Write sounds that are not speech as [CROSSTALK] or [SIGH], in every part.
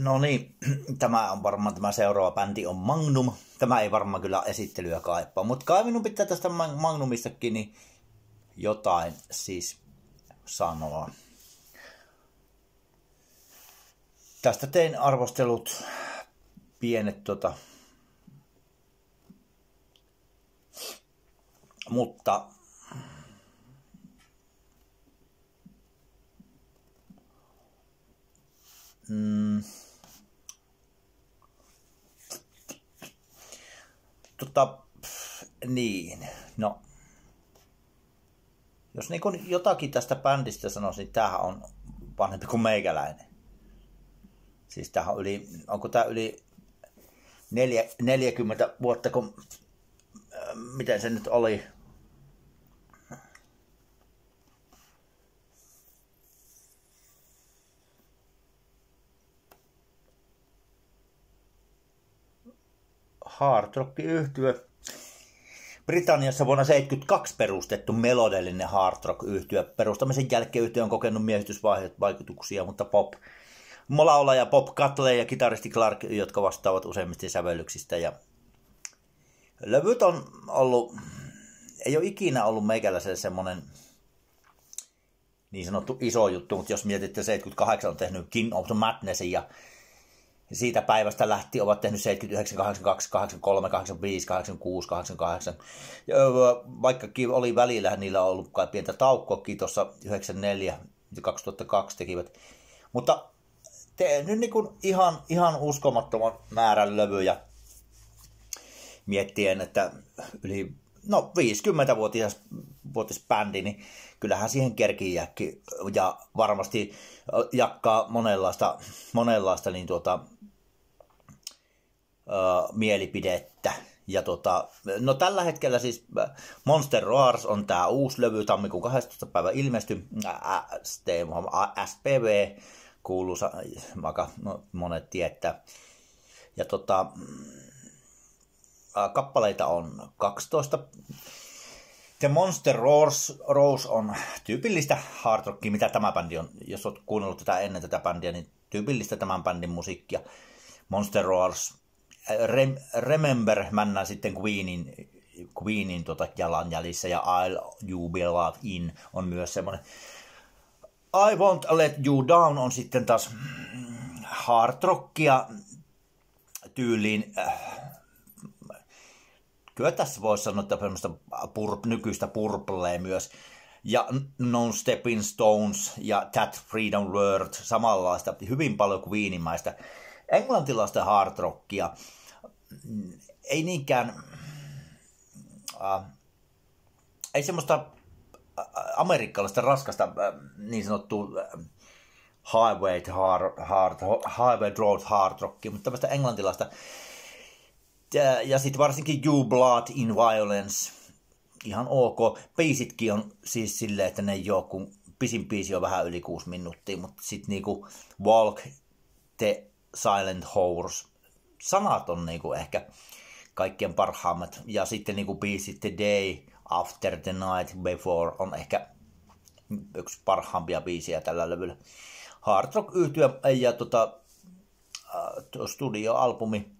No niin, [CLEARS THROAT] tämä on varmaan tämä seuraava bändi on Magnum. Tämä ei varmaan kyllä esittelyä kaipaa, mutta kai minun pitää tästä Magnumistakin niin jotain siis sanoa. Tästä tein arvostelut pienet tota, mutta mm, tota, niin, no, jos niin kun jotakin tästä bändistä sanoisin, niin tämähän on vanhempi kuin meikäläinen. Siis tämähän on yli, onko tämä yli neljä, 40 vuotta, kun, äh, miten se nyt oli, hard rock yhtyö. Britanniassa vuonna 1972 perustettu melodellinen hard rock yhtyö. Perustamisen jälkeen yhtiö on kokenut miehitysvaikutuksia, mutta pop ja Bob Catley ja kitaristi Clark, jotka vastaavat useimmista sävellyksistä. Ja levyt on ollut, ei ole ikinä ollut meikäläiselle semmoinen niin sanottu iso juttu, mutta jos mietitte 78 on tehnyt King of the Madnessin ja siitä päivästä lähti ovat tehnyt 79, 82, 83, 85, 86, 88. Vaikkakin oli välillä, niillä ollut kai pientä taukkoakin tuossa 94 ja 2002 tekivät. Mutta te, nyt niin kuin ihan, ihan uskomattoman määrän levyjä miettien, että yli no 50-vuotias vuotis bändi, niin kyllähän siihen kerkii jääkin ja varmasti jakkaa monenlaista, monenlaista niin tuota, uh, mielipidettä. Ja tota, no tällä hetkellä siis Monster Roars on tämä uusi levy, tammikuun 12. päivä ilmesty, ST, SPV, kuuluisa, vaikka no, monet tietää. Ja tota, kappaleita on 12. The Monster Roars, Rose on tyypillistä hard rockia, mitä tämä bändi on. Jos olet kuunnellut tätä ennen tätä bändiä, niin tyypillistä tämän bändin musiikkia. Monster Roars Rem, Remember männään sitten Queenin, Queenin tota jalanjäljissä ja I'll You Be Love In on myös semmoinen. I Won't Let You Down on sitten taas hard rockia tyyliin. Kyllä tässä voisi sanoa, että semmoista purp, nykyistä purplea myös. Ja Non Stepping Stones ja That Freedom Word, samanlaista, hyvin paljon kuin viinimäistä englantilaista hard rockia ei niinkään, äh, ei semmoista amerikkalaista raskasta äh, niin sanottu äh, highway hard, hard, highway road hard rockia, mutta tämmöistä englantilaista. Ja, ja sitten varsinkin You Blood in Violence, ihan ok. Biisitkin on siis silleen, että ne ei ole, kun pisin biisi on vähän yli kuusi minuuttia, mutta sitten niinku Walk the Silent Horse, sanat on niinku ehkä kaikkien parhaimmat. Ja sitten niinku biisit The Day After the Night Before on ehkä yksi parhaimpia biisiä tällä levyllä. Hard Rock yhtyä ja tota, äh, studioalbumi.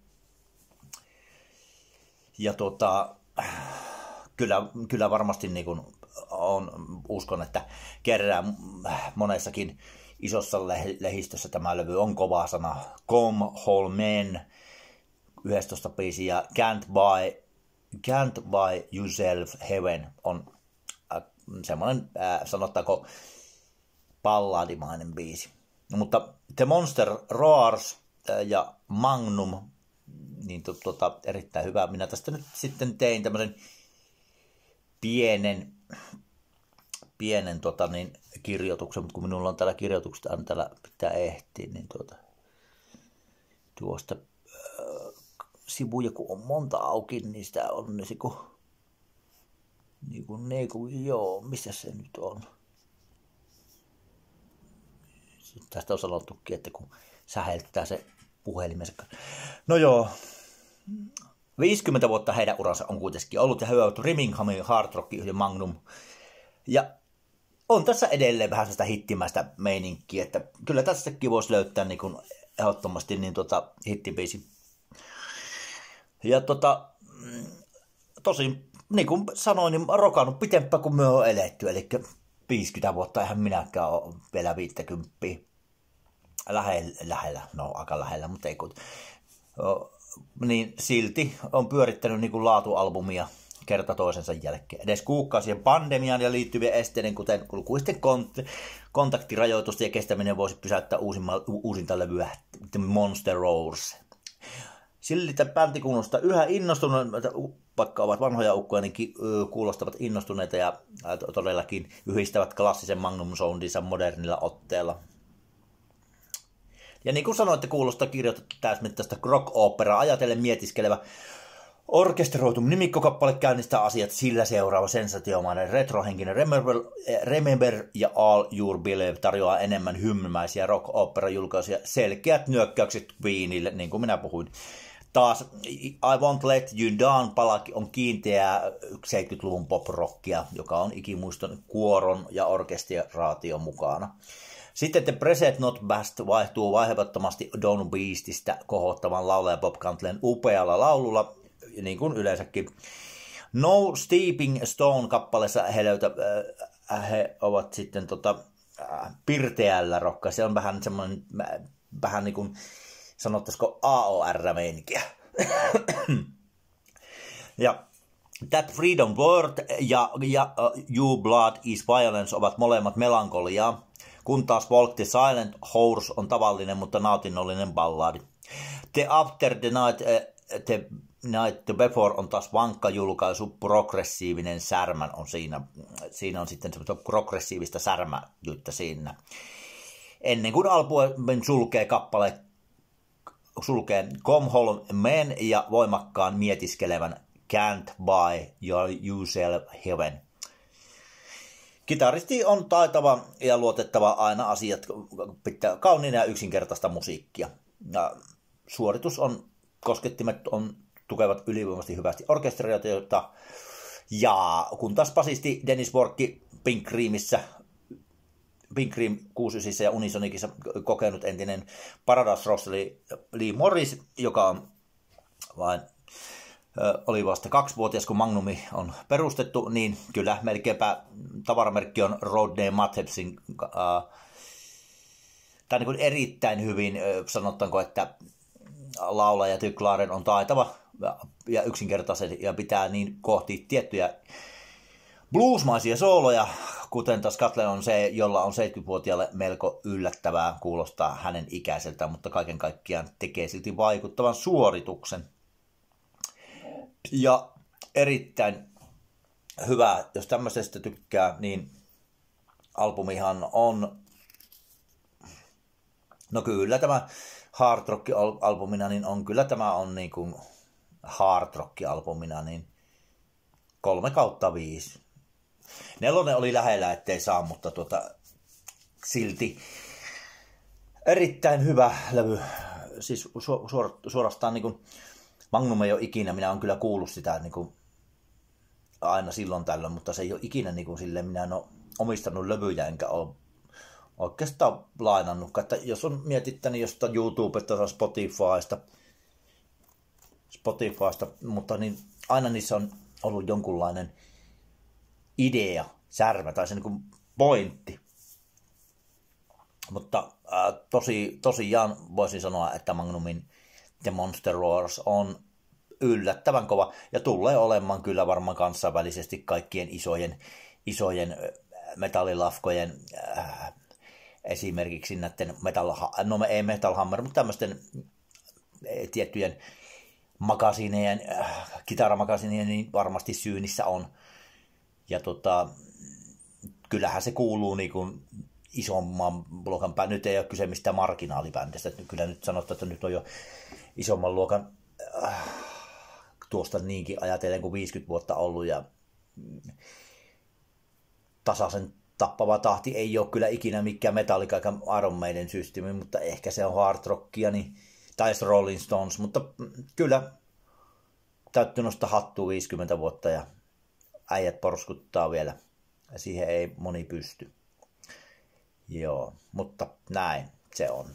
Ja tota, kyllä, kyllä varmasti niin kuin on, uskon, että kerää monessakin isossa lehistössä tämä levy on kova sana. Come Home Men, 11 biisi ja Can't Buy, Can't Buy Yourself Heaven on äh, semmoinen, äh, sanottaako, palladimainen biisi. Mutta The Monster Roars äh, ja Magnum, niin to, tota, erittäin hyvä. Minä tästä nyt sitten tein tämmöisen pienen, pienen tota, niin, kirjoituksen, mutta kun minulla on täällä kirjoitukset aina täällä pitää ehtiä, niin tuota, tuosta äh, sivuja, kun on monta auki, niin sitä on ne siku, niin kuin ne, kun, joo, missä se nyt on. Tästä on sanottukin, että kun säheltää se puhelimessa. No joo, 50 vuotta heidän uransa on kuitenkin ollut ja he ovat Riminghamin Hard Rock ja Magnum. Ja on tässä edelleen vähän sitä hittimäistä meininkiä, että kyllä tässäkin voisi löytää niin kuin ehdottomasti niin tota, hittibiisi. Ja tota, tosi, niin kuin sanoin, niin rokannut pitempään kuin me on eletty, eli 50 vuotta, eihän minäkään ole vielä 50 lähellä, lähellä, no aika lähellä, mutta ei kun, niin silti on pyörittänyt niin kuin laatualbumia kerta toisensa jälkeen. Edes kuukausien pandemiaan ja liittyvien esteiden, kuten lukuisten kont- kontaktirajoitusten ja kestäminen voisi pysäyttää uusinta levyä Monster Roars. Silti bändikunnosta yhä innostuneita, vaikka ovat vanhoja ukkoja, niin kuulostavat innostuneita ja todellakin yhdistävät klassisen Magnum Soundinsa modernilla otteella. Ja niin kuin sanoitte, kuulostaa kirjoitettu täysmittaista rock-operaa ajatellen mietiskelevä Orkestroitu nimikkokappale käynnistää asiat sillä seuraava sensatiomainen retrohenkinen Remember, Remember ja All Your Believe tarjoaa enemmän hymmäisiä rock-opera-julkaisuja, selkeät nyökkäykset Queenille, niin kuin minä puhuin. Taas I Won't Let You Down palaki on kiinteää 70-luvun pop-rockia, joka on ikimuiston kuoron ja orkestraation mukana. Sitten The Preset Not Best vaihtuu vaihevattomasti Don Beastistä kohottavan laulaja Bob Cantlen upealla laululla, niin kuin yleensäkin. No Steeping Stone-kappaleessa he, löytä, äh, he ovat sitten tota, äh, pirteällä rokka. Se on vähän semmoinen, äh, vähän niin kuin sanottaisiko AOR-meininkiä. ja That Freedom Word ja, ja uh, You Blood is Violence ovat molemmat melankoliaa, kun taas Walk the Silent Horse on tavallinen, mutta nautinnollinen balladi. The After the Night, uh, the Night the Before on taas vankka julkaisu, progressiivinen särmän on siinä. Siinä on sitten semmoista progressiivista särmäjyttä siinä. Ennen kuin albumin sulkee kappale sulkee Come Home Men ja voimakkaan mietiskelevän Can't Buy Your Yourself Heaven. Kitaristi on taitava ja luotettava aina asiat, pitää kauniina ja yksinkertaista musiikkia. Ja suoritus on, koskettimet on tukevat ylivoimaisesti hyvästi orkestriota. Ja kun taas basisti Dennis Borkki Pink Creamissä Pink Cream 69 ja Unisonicissa kokenut entinen Paradise Ross eli Lee Morris, joka on vain oli vasta kaksivuotias, kun Magnumi on perustettu, niin kyllä melkeinpä tavaramerkki on Rodney Mathepsin äh, tai niin erittäin hyvin, sanottaanko, että laulaja Tyklaaren on taitava ja yksinkertaisesti ja pitää niin kohti tiettyjä bluesmaisia sooloja, kuten taas Katle on se, jolla on 70-vuotiaalle melko yllättävää kuulostaa hänen ikäiseltä, mutta kaiken kaikkiaan tekee silti vaikuttavan suorituksen. Ja erittäin hyvä, jos tämmöisestä tykkää, niin albumihan on, no kyllä tämä hard rock albumina, niin on kyllä tämä on niin kuin hard rock albumina, niin kolme kautta viisi. Nelonen oli lähellä, ettei saa, mutta tuota, silti erittäin hyvä levy. Siis su, suor, suorastaan niin kuin, Magnum ei ole ikinä, minä olen kyllä kuullut sitä niin kuin, aina silloin tällöin, mutta se ei ole ikinä niin kuin, silleen, minä en ole omistanut levyjä enkä ole oikeastaan lainannut. Että jos on mietittänyt jostain YouTubesta tai Spotifysta, Spotifysta, mutta niin aina niissä on ollut jonkunlainen idea, särmä tai se niin kuin pointti. Mutta äh, tosi, tosiaan voisin sanoa, että Magnumin The Monster Wars on yllättävän kova ja tulee olemaan kyllä varmaan kansainvälisesti kaikkien isojen, isojen metallilafkojen äh, esimerkiksi näiden metal, no ei Metal Hammer, mutta tämmöisten tiettyjen makasinejen, äh, kitaramakasinejen niin varmasti syynissä on. Ja tota, kyllähän se kuuluu niin kuin isomman luokan päin. Nyt ei ole kyse mistään marginaalibändistä. Kyllä nyt sanotaan, että nyt on jo isomman luokan äh, tuosta niinkin ajatellen kuin 50 vuotta ollut ja tasaisen tappava tahti ei ole kyllä ikinä mikään Iron Maiden systeemi, mutta ehkä se on hard rockia, niin, tai Rolling Stones, mutta kyllä täytyy nostaa hattua 50 vuotta ja äijät porskuttaa vielä. Siihen ei moni pysty. Joo, mutta näin se on.